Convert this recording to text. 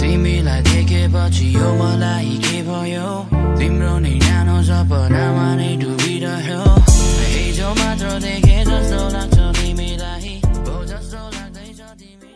तिमीलाई देखेपछि यो मलाई के भयो तिम्रो नै न्यानो सपनामा नै Vladimir.